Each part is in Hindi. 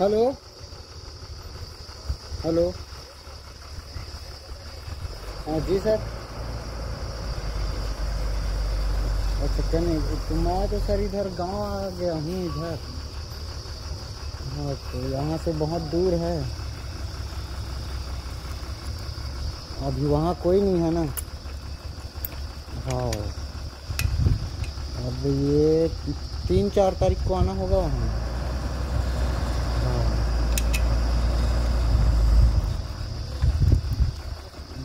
हेलो हेलो हाँ जी सर। अच्छा तो मैं तो सर इधर गाँव आ गया हूँ इधर। हाँ तो यहाँ से बहुत दूर है। अभी वहाँ कोई नहीं है ना। हाँ। अब ये तीन चार तारीख को आना होगा वहाँ।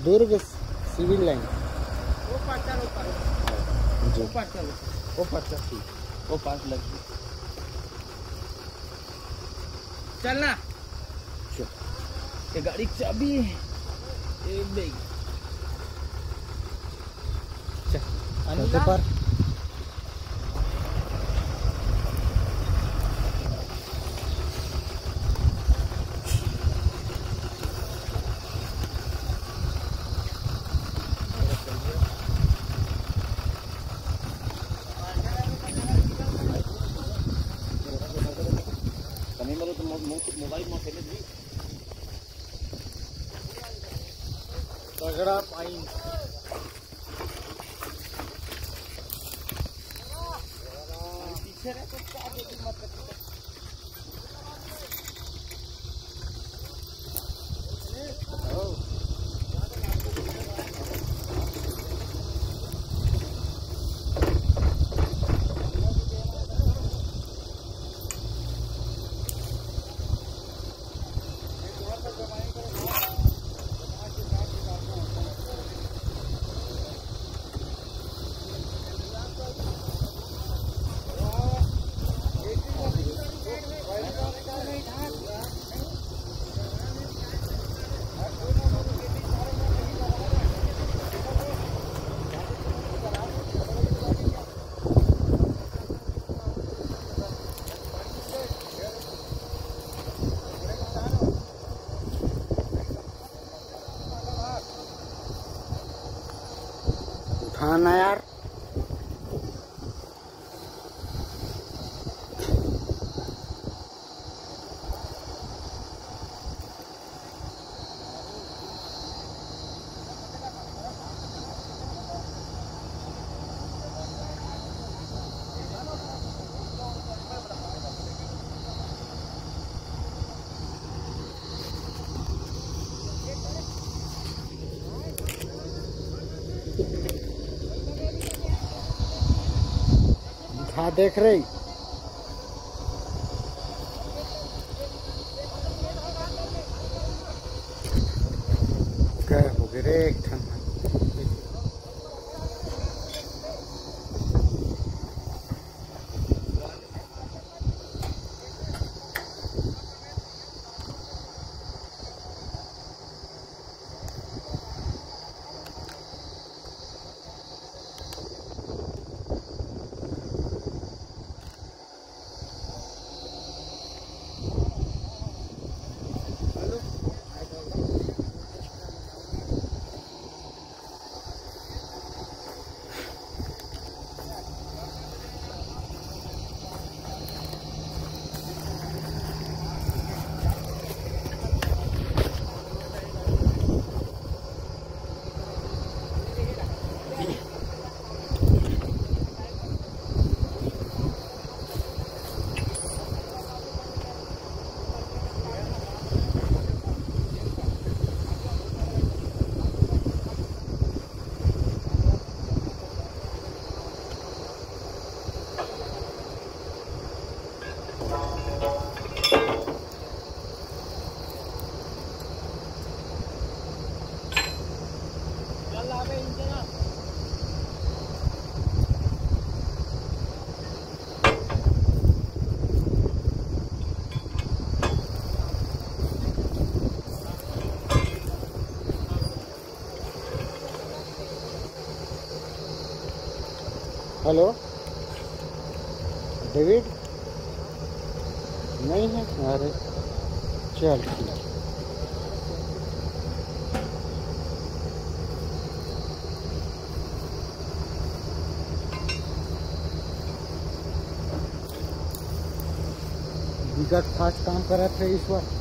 Durg civil line. वो चलो वो चलो लग चलना। चल। गाड़ी चाबी एक बैग देख रही? डेविड? नहीं है? अरे चल ठीक। है विगत फास्ट काम करा थे इस बार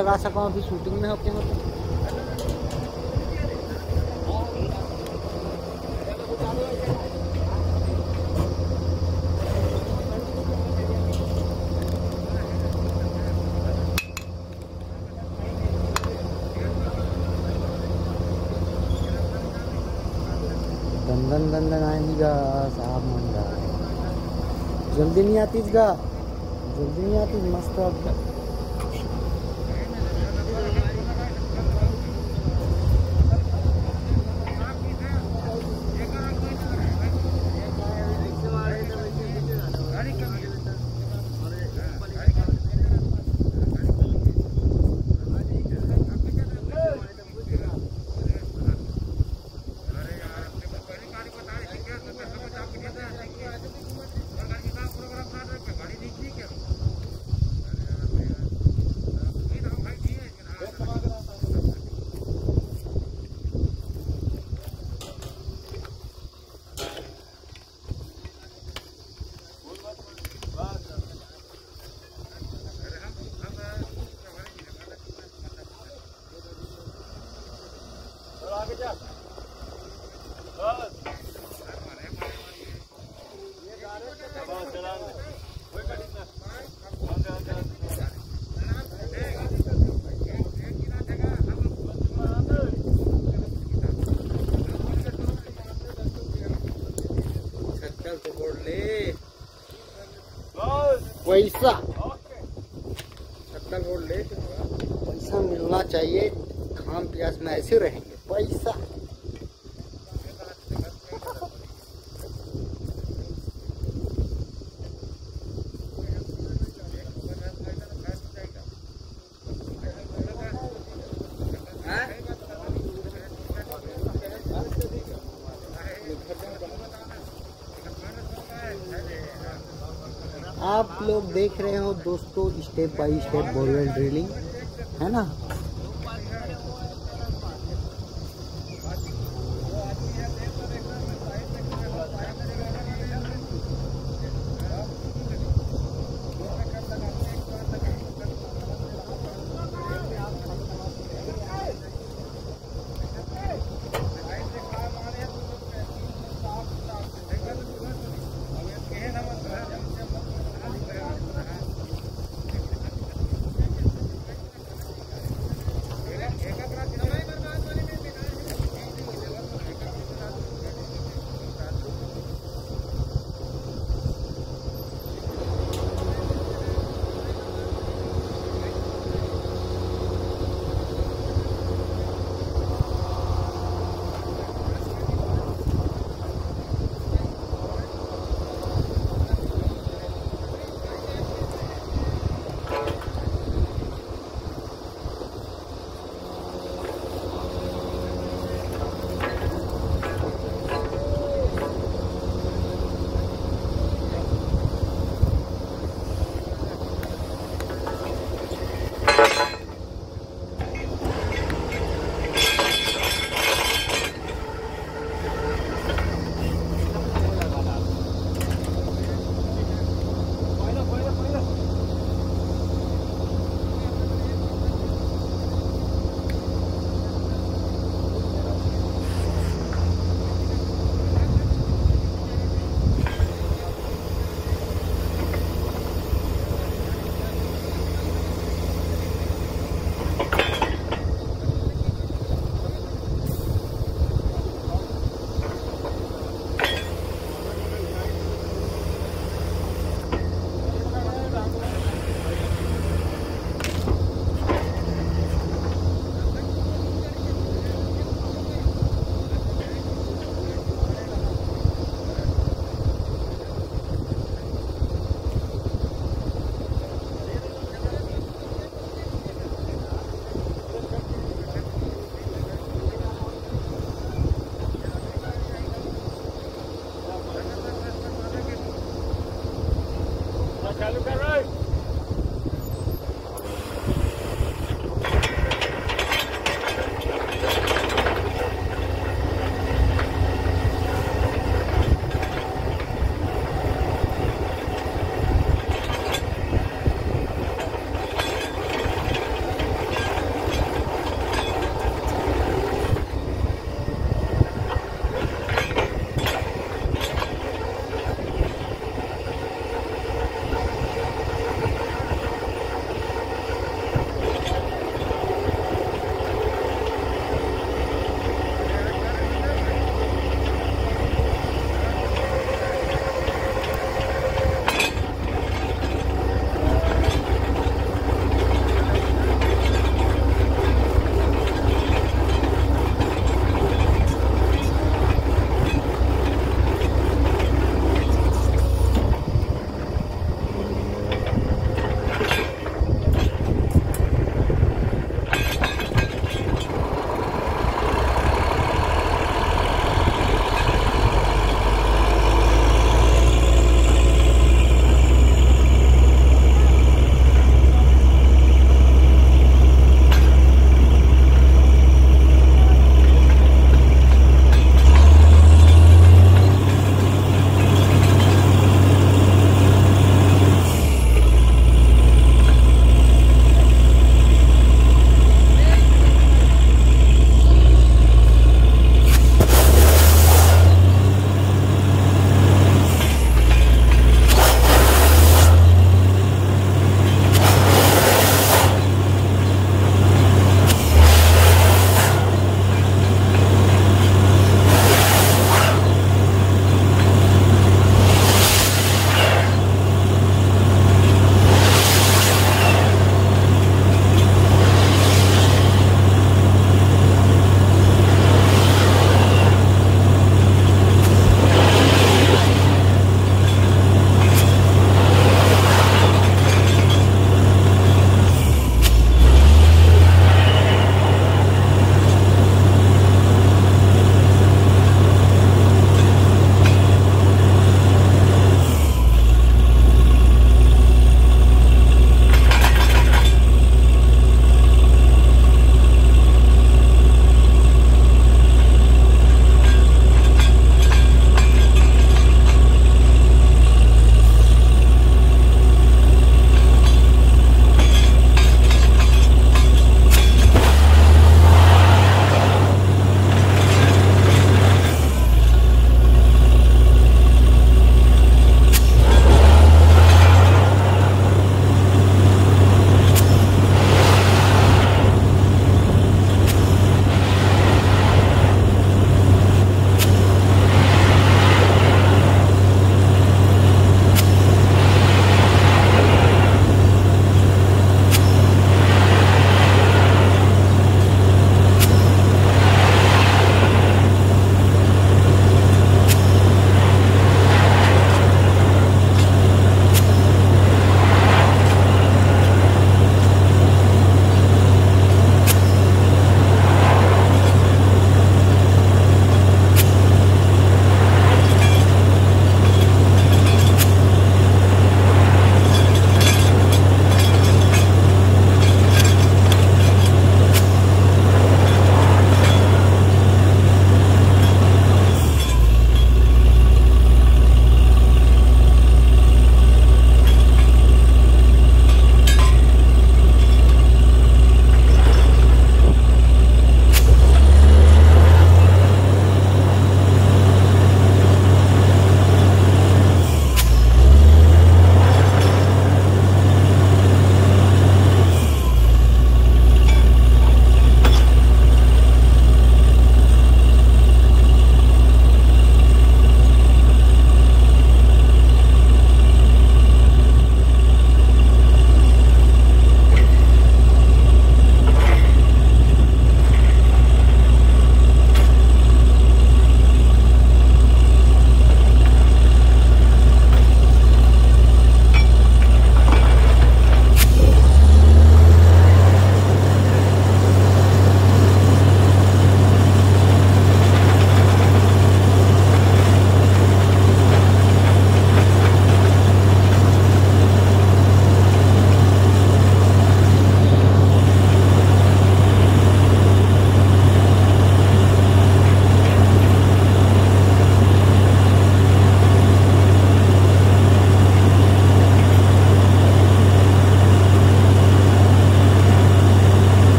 लगा सका अभी शूटिंग में होते मतलब? दन दन दन साहब जल्दी नहीं आती गा? जल्दी नहीं आती? मस्त अब। देख रहे हो दोस्तों step by step borewell drilling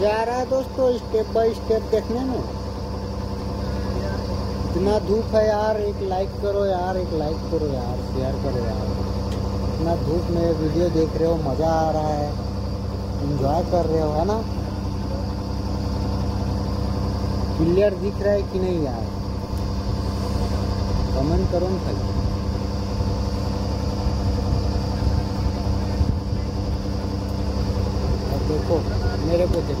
मज़ा आ रहा है दोस्तों स्टेप बाय स्टेप देखने में। इतना धूप है यार, एक लाइक करो यार, एक लाइक करो यार शेयर करो यार। इतना धूप में वीडियो देख रहे हो, मज़ा आ रहा है। एंजॉय कर रहे हो, है ना? क्लियर दिख रहा है कि नहीं यार? कमेंट करो ना खाली। देखो, मेरे को देखो।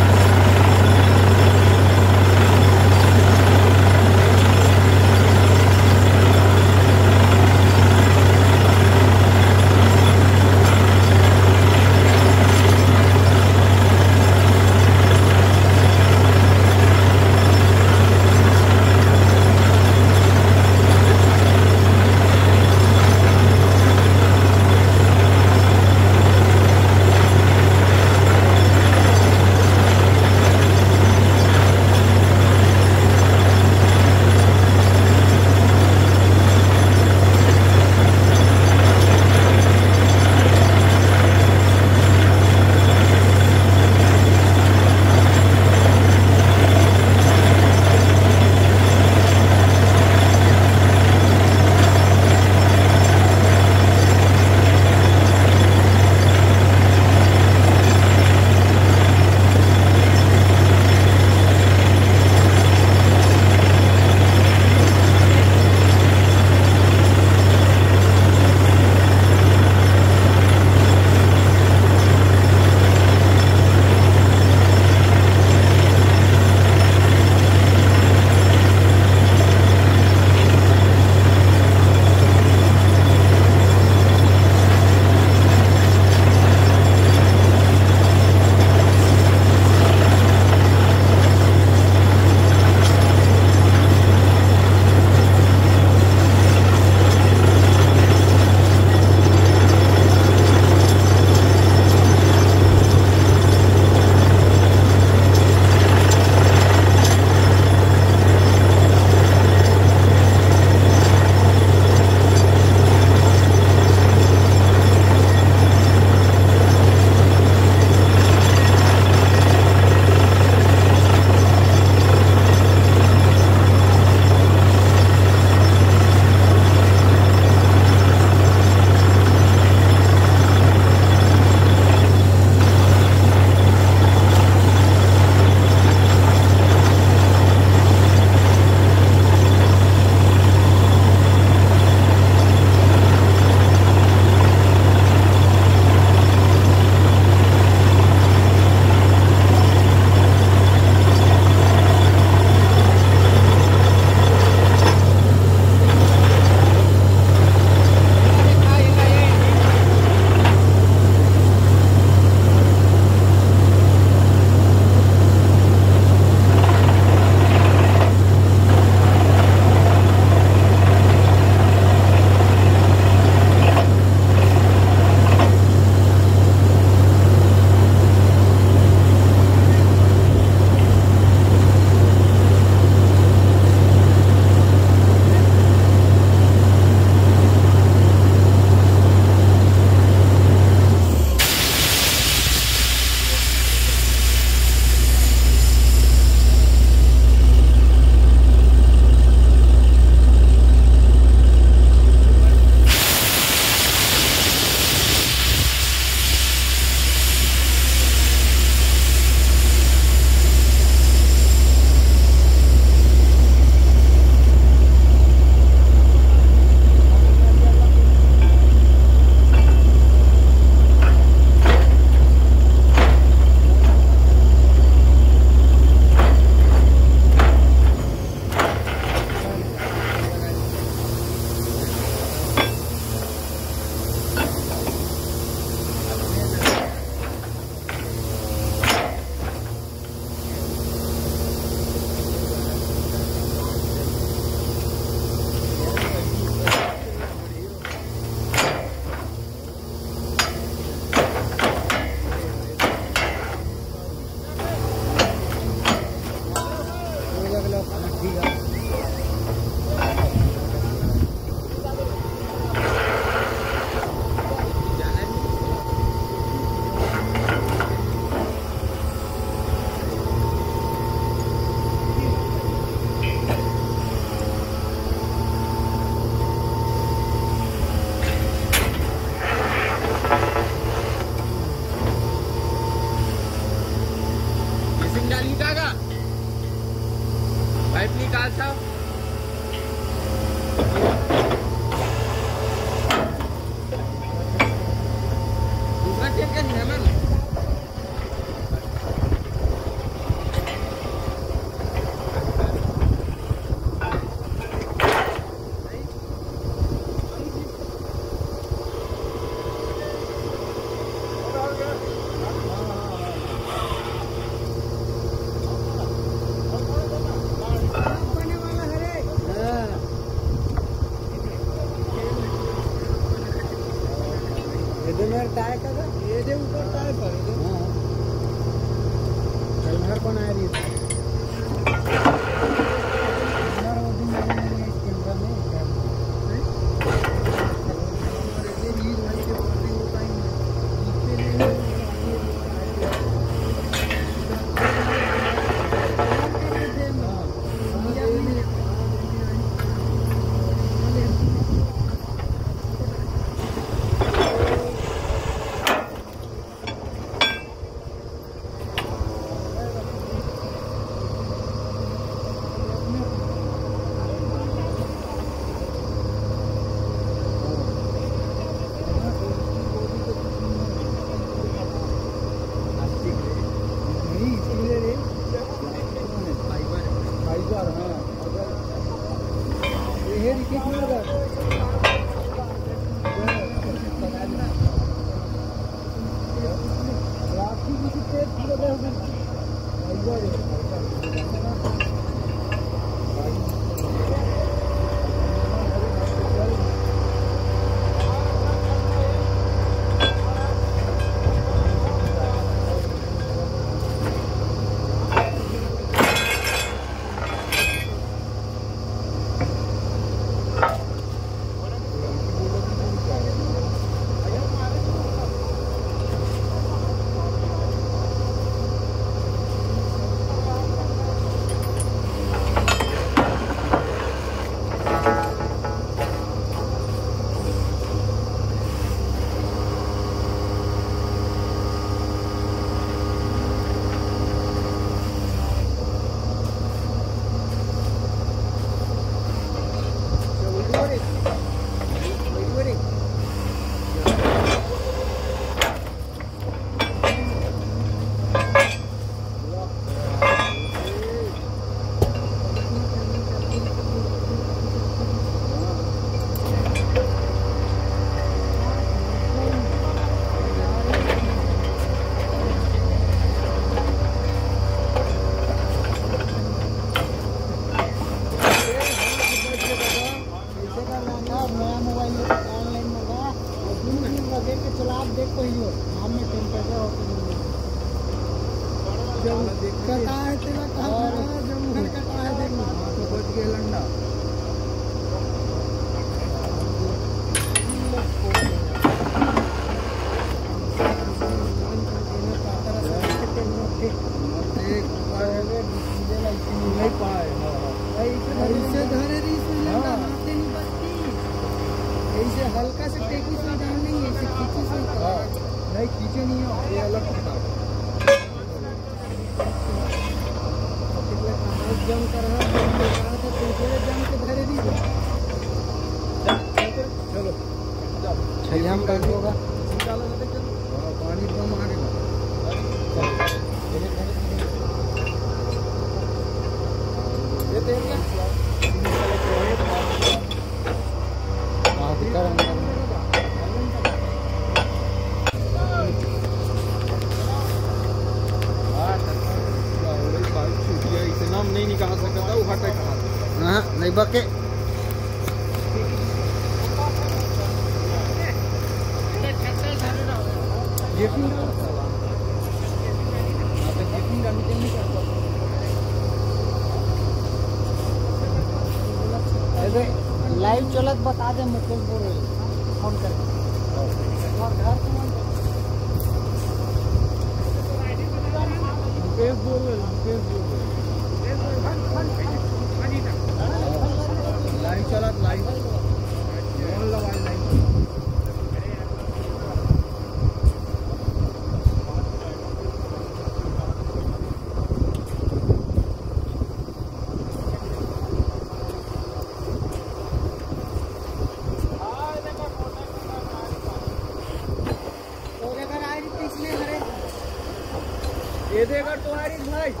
I didn't night.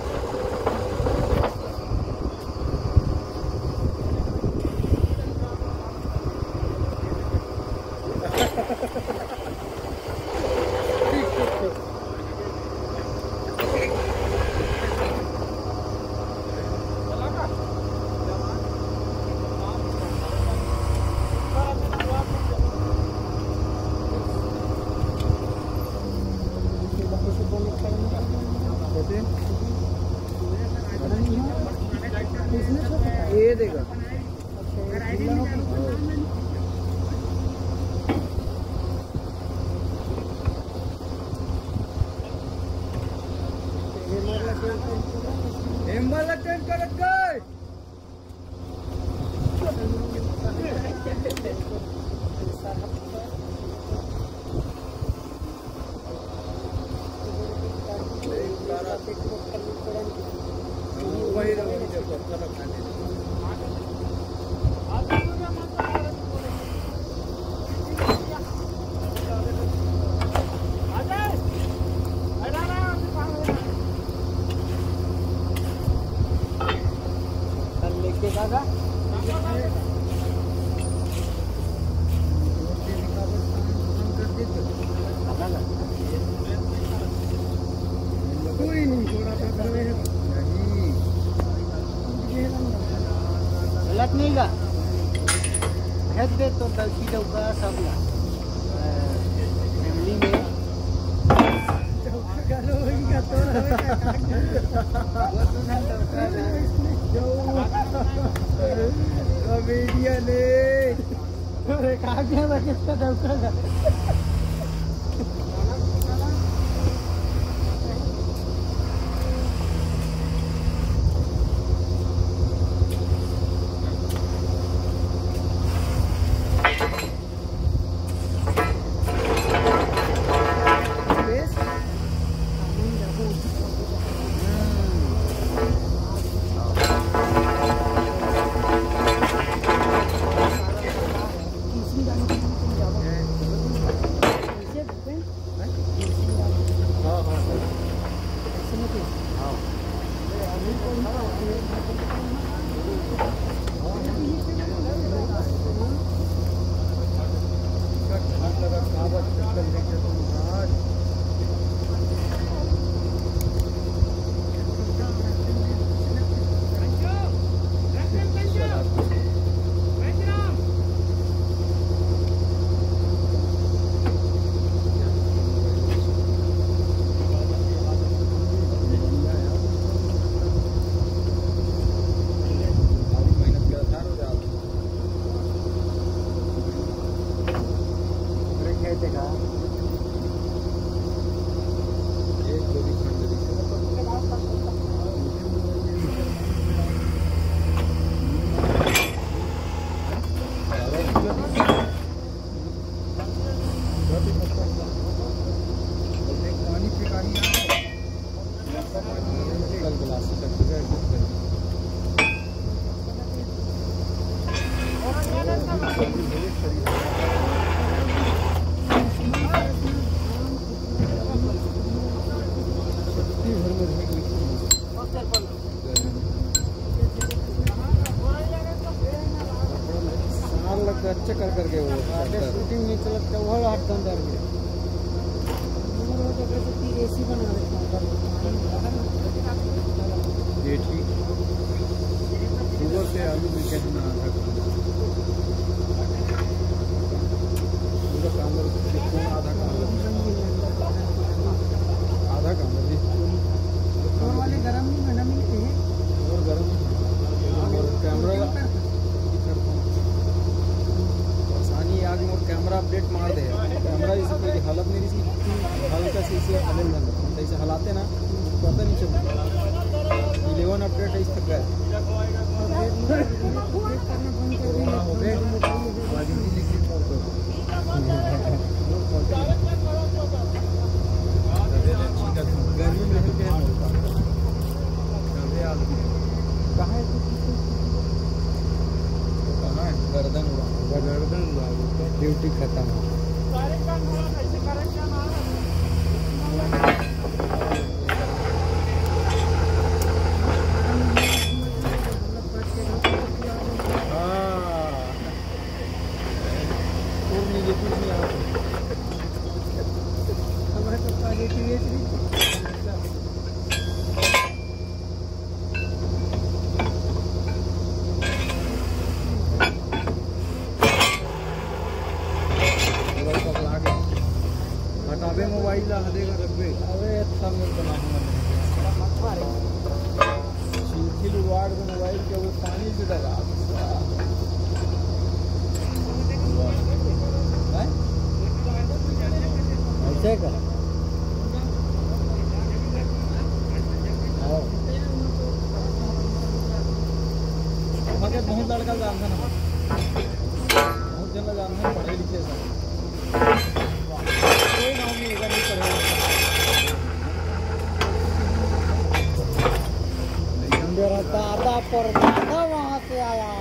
मेरा दादा पर दादा वहाँ से आया।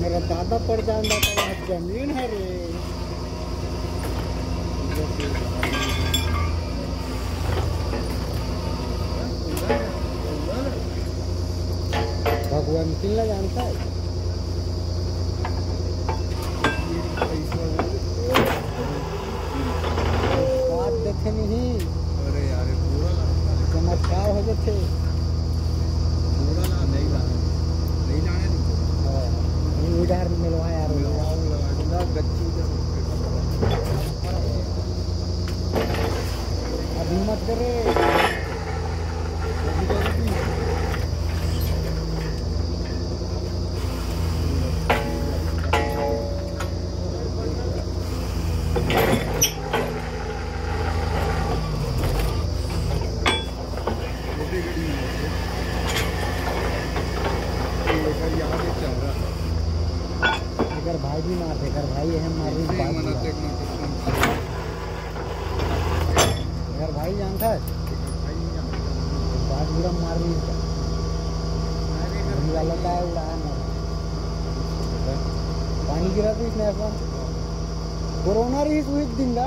मेरा दादा पर जाना दादा वहाँ ज़मीन है रे। भगवान किला जानता है? थे नहीं। अरे यार पूरा चमत्कार हो गए थे। पूरा ना नहीं जाने नहीं जाने हाँ, नहीं मिलवा यार। गच्ची अभी मत करे। দিন না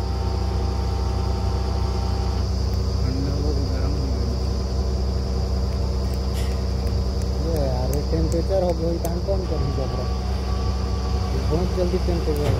बेचार हो गई तहन कौन कर दी ओकरा बहुत जल्दी पेंट हो गया।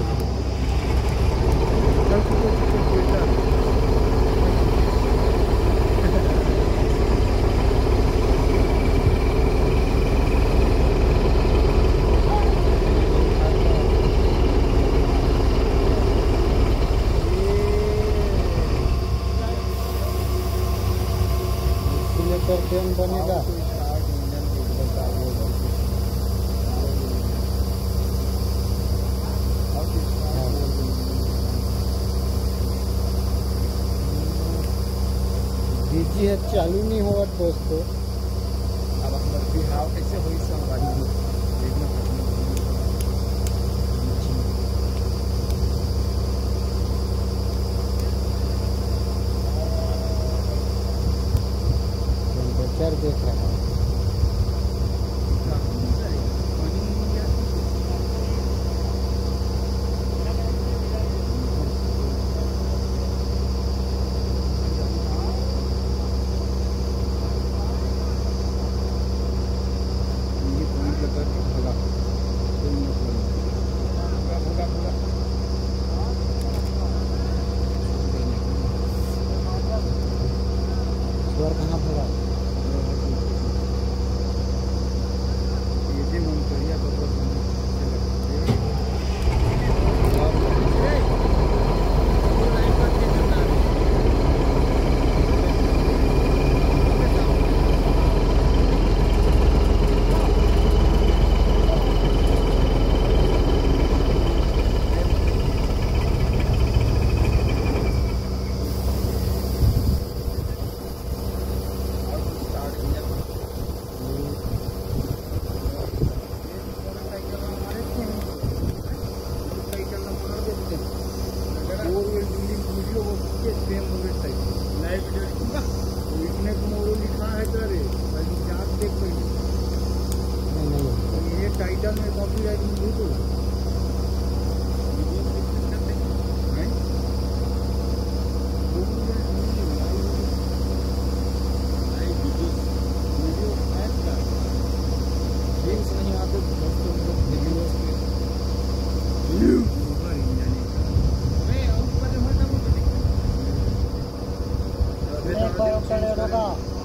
を変えれば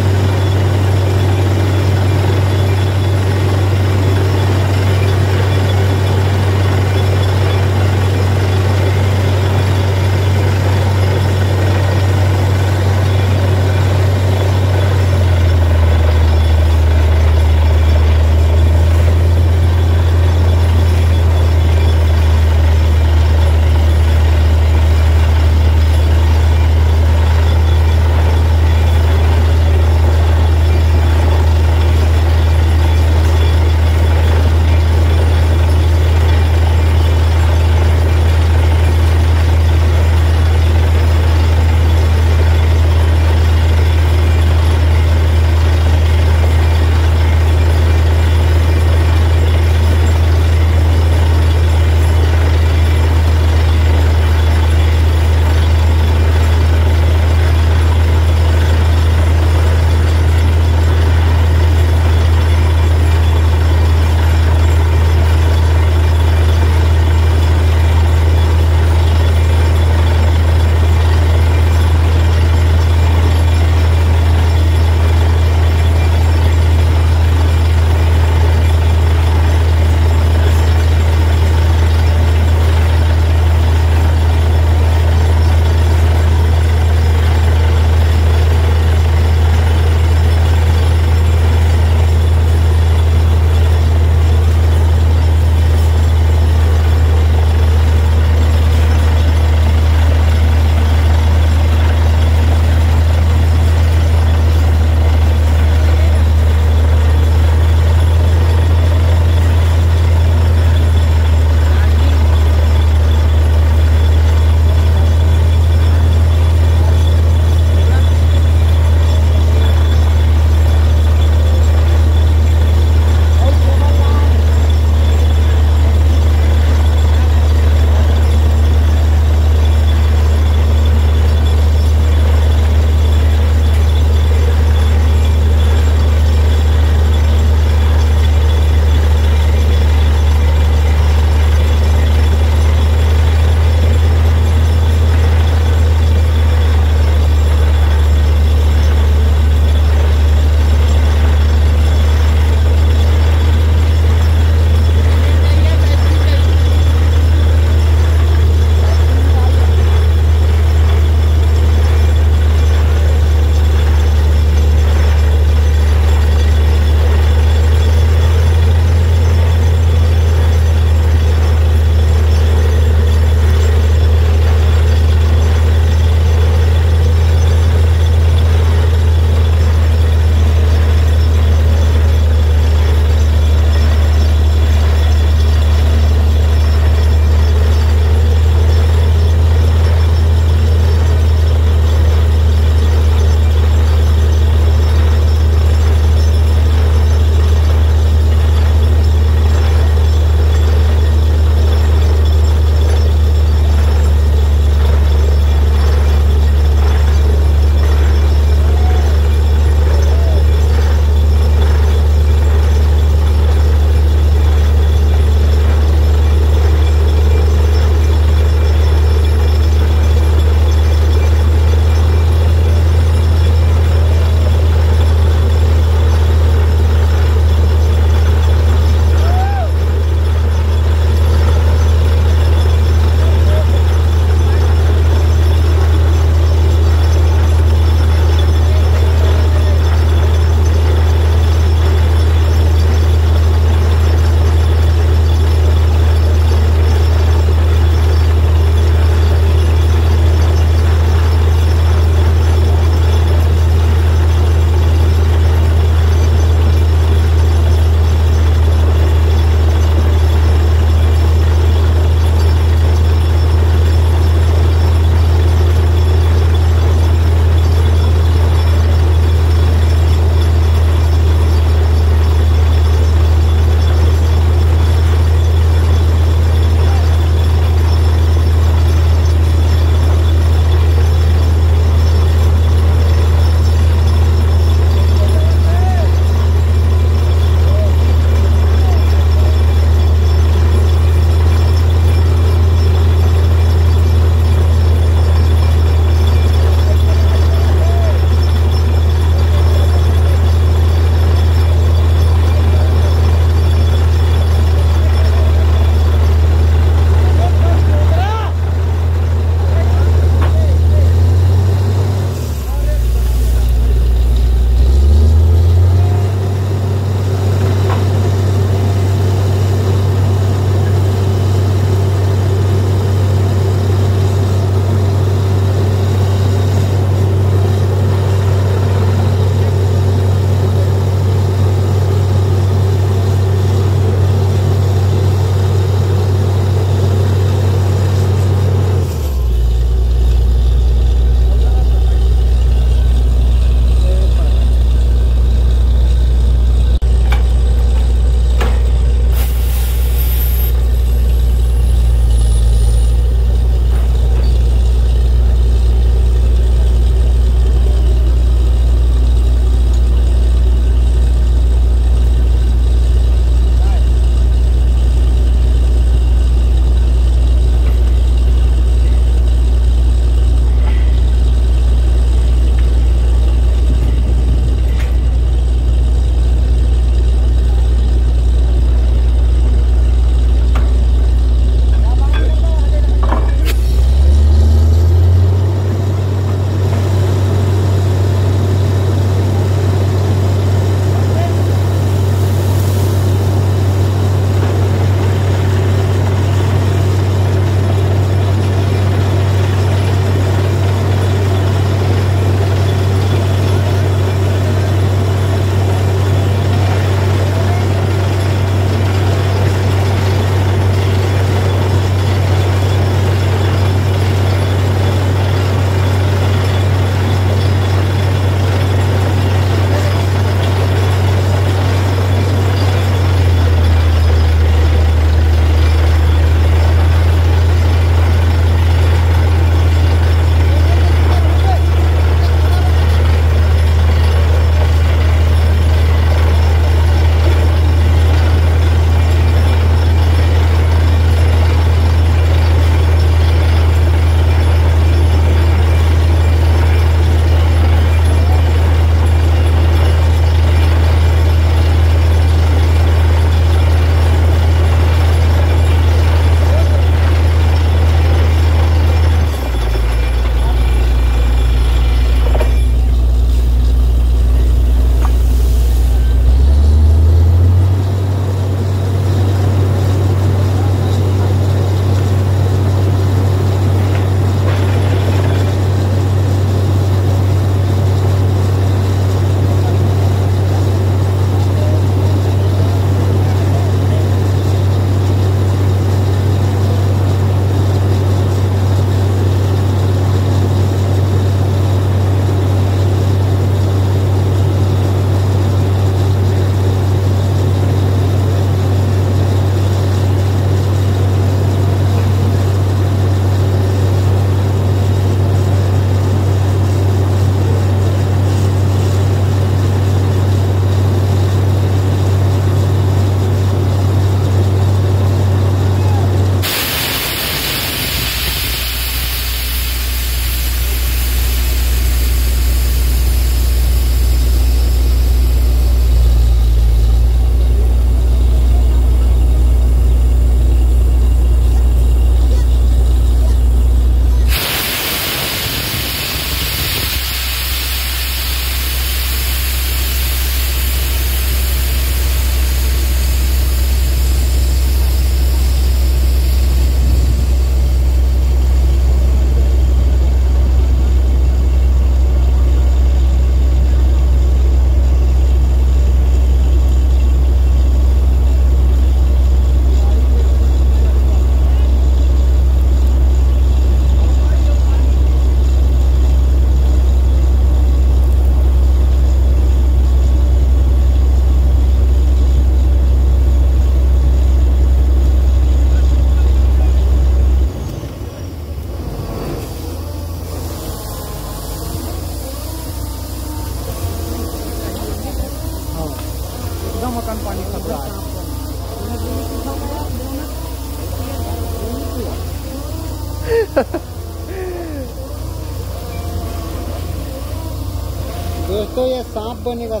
箱根が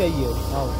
चाहिए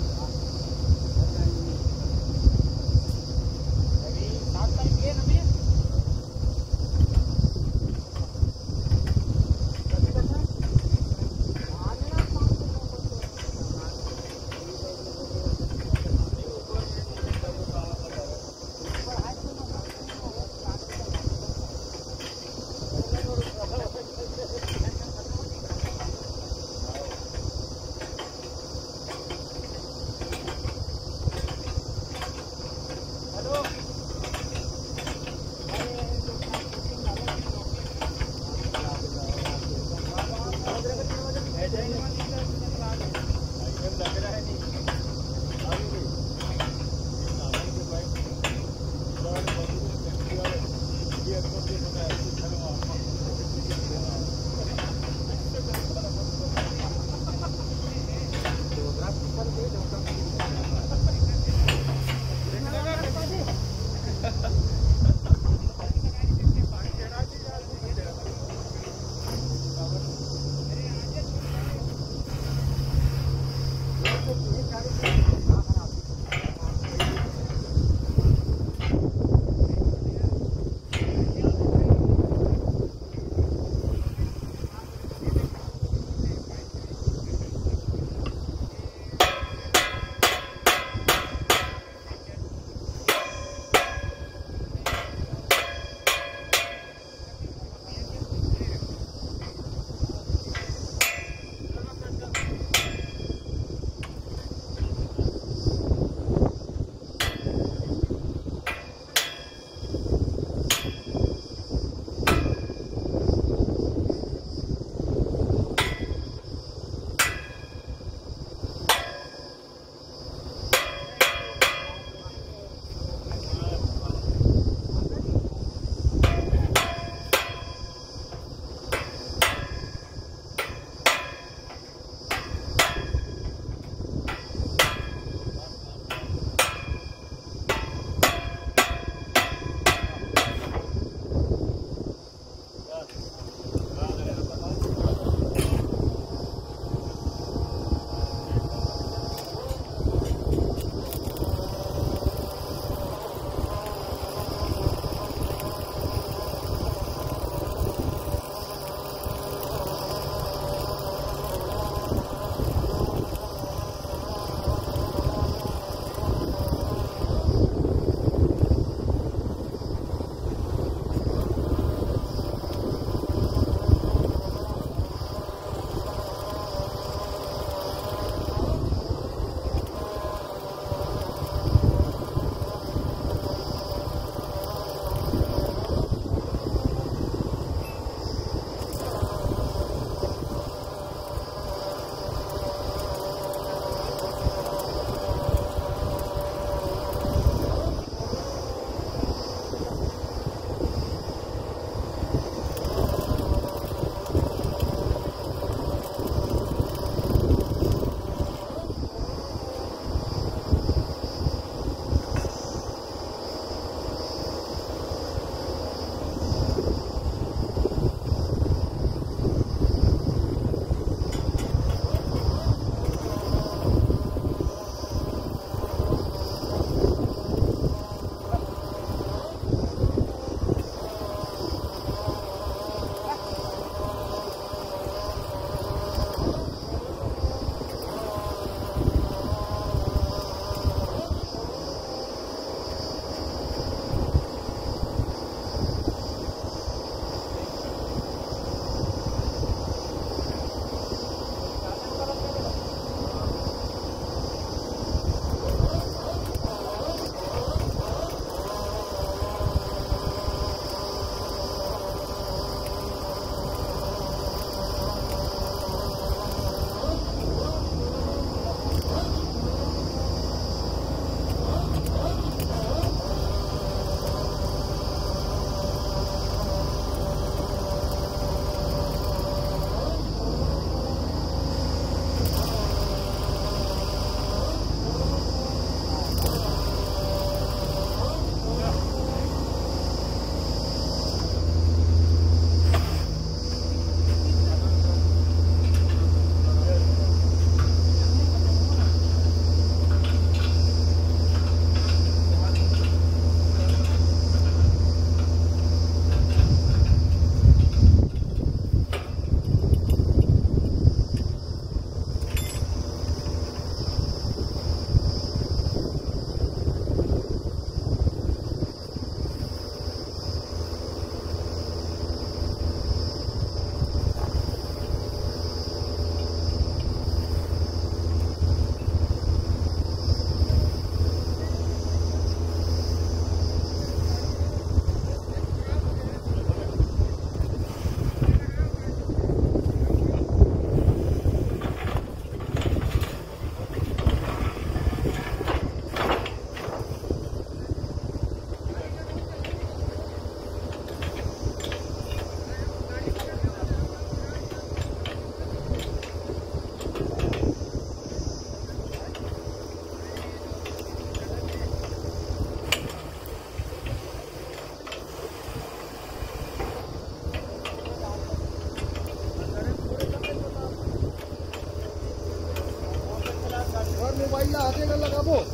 acabou.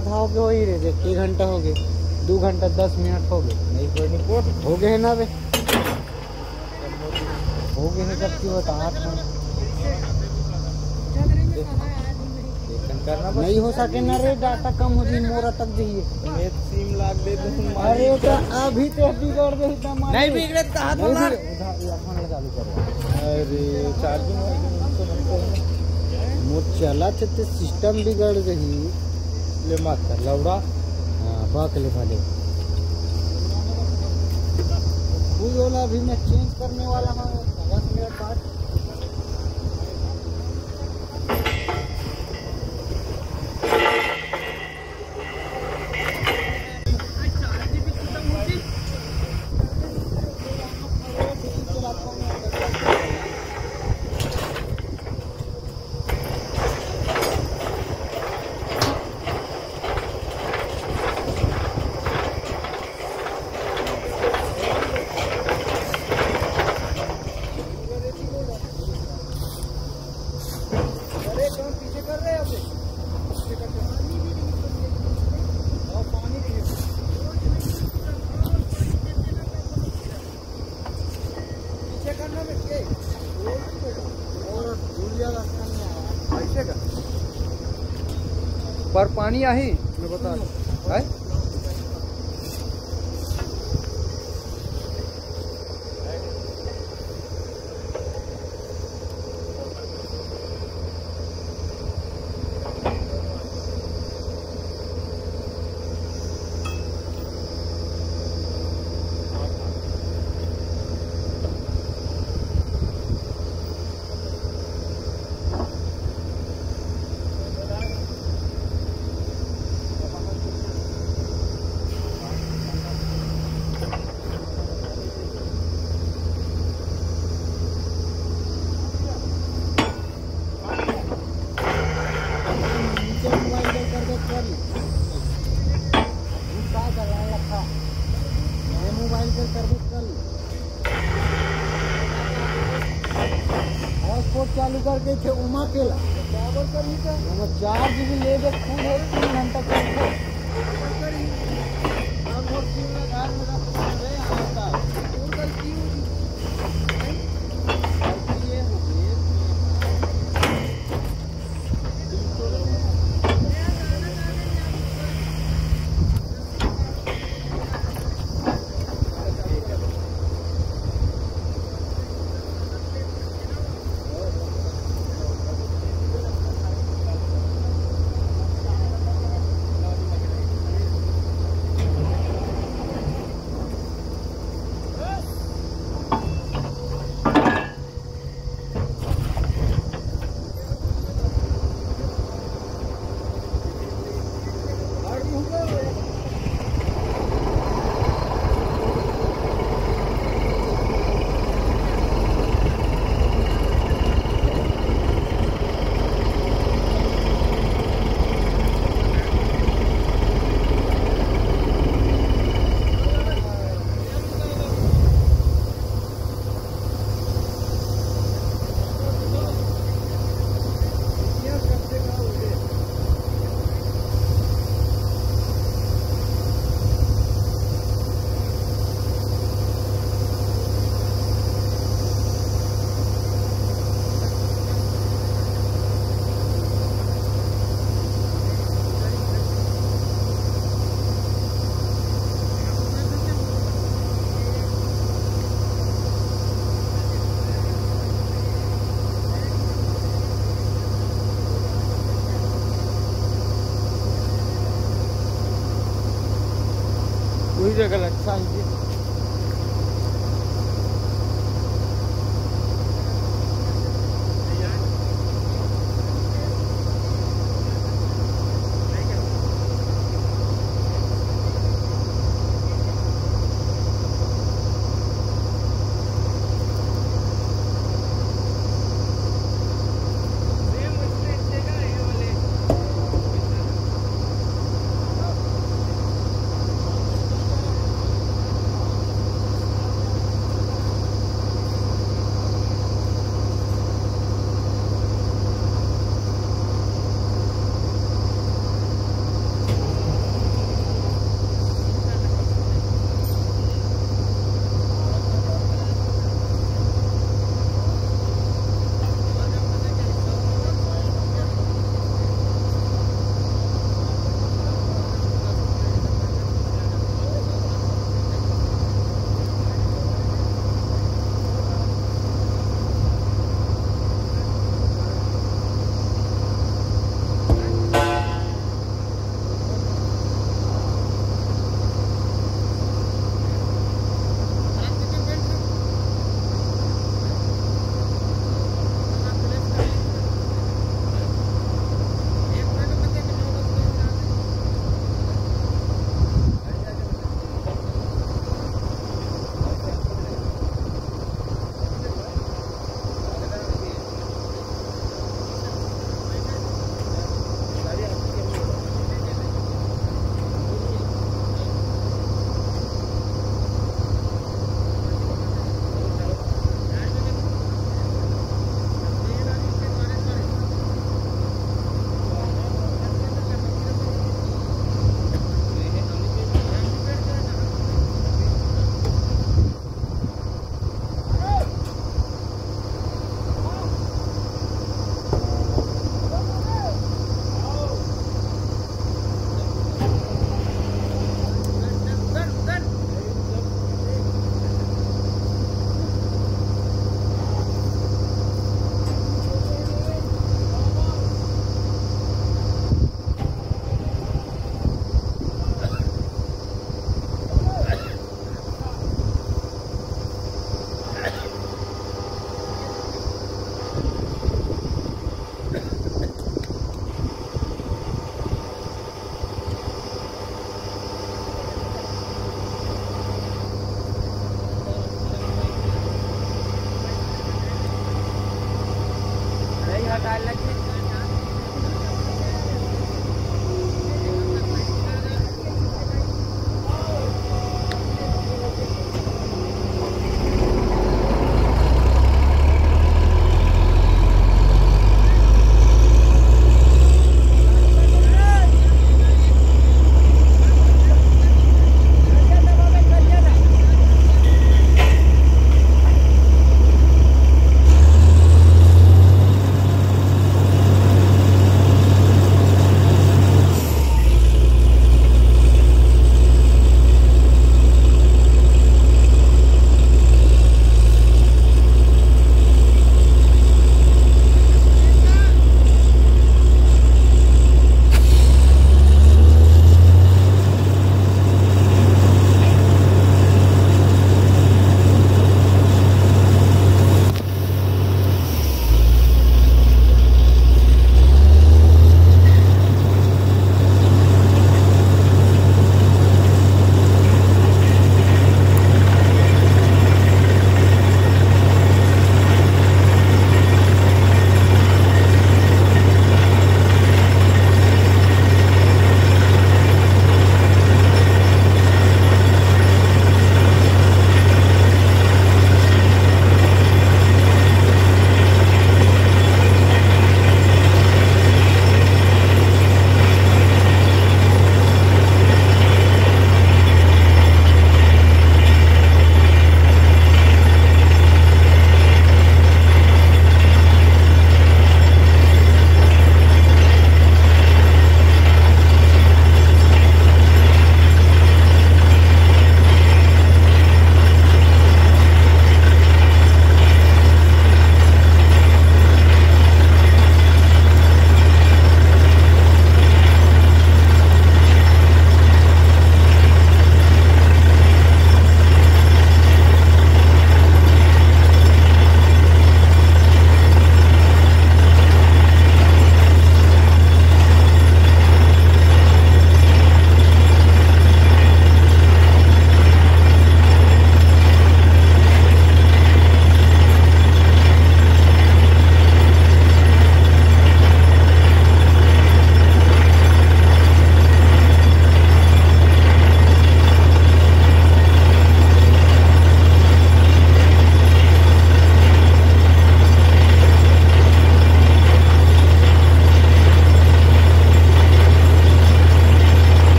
आधा हो गया वही रे देख एक घंटा हो गए दो घंटा दस मिनट हो गए नहीं कोई नहीं कोट हो गए ना बे हो गए है जब की बता आठ करना नहीं हो सके ना रे डाटा कम हो जी मोरा तक जाइए। सिम लाग दे तो अरे तो अभी तो बिगड़ गई तो नहीं बिगड़े तो हाथ मार। बिगड़े, उधर इयरफोन लगा लो करो। अरे चार्जिंग तो मोर चला थे तो सिस्टम बिगड़ गई। मत कर लौड़ा हाँ बाक ले फूल वाला भी मैं चेंज करने वाला हूँ दस मिनट बाद अरे कौन पीछे कर रहे हैं अभी पीछे कर रहे हैं। और पानी पीछे पीछे करना में के और धुलिया रास्ता में आया ऐसे का पर पानी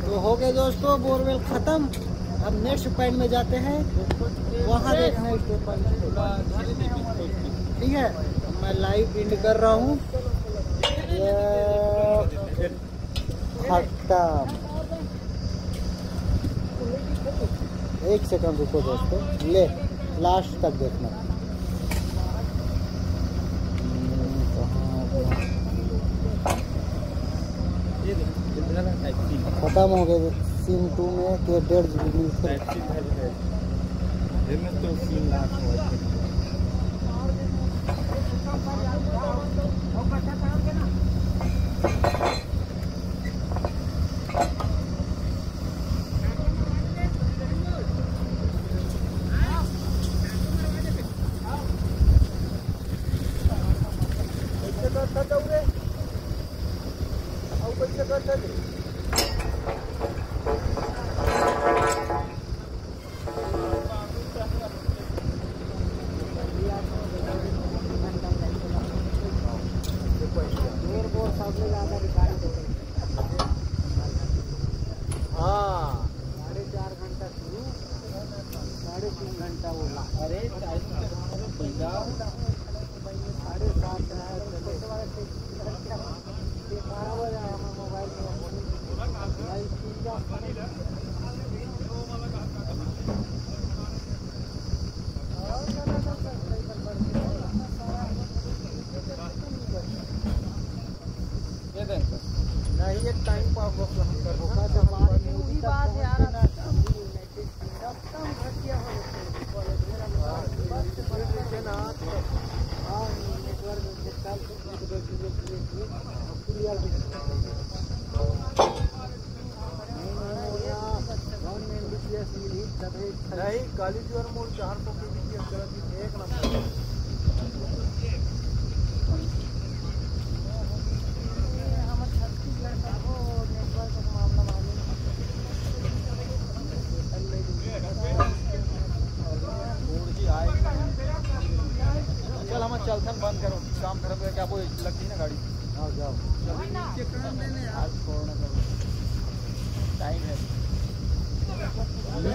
तो हो गए दोस्तों, बोरवेल खत्म। अब नेक्स्ट पॉइंट में जाते हैं। वहाँ देखना ठीक है, मैं लाइव इंड कर रहा हूँ। एक सेकंड रुको दोस्तों। ले लास्ट तक देखना। खत्म हो गए सिम टू में, के डेढ़ जी बी तो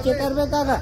चेतर पे काका